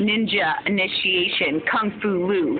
Ninja Initiation Kung Fu Lu.